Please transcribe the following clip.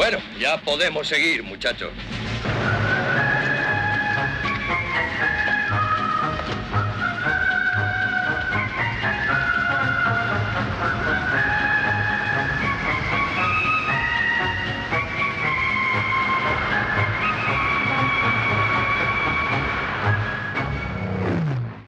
Bueno, ya podemos seguir, muchachos.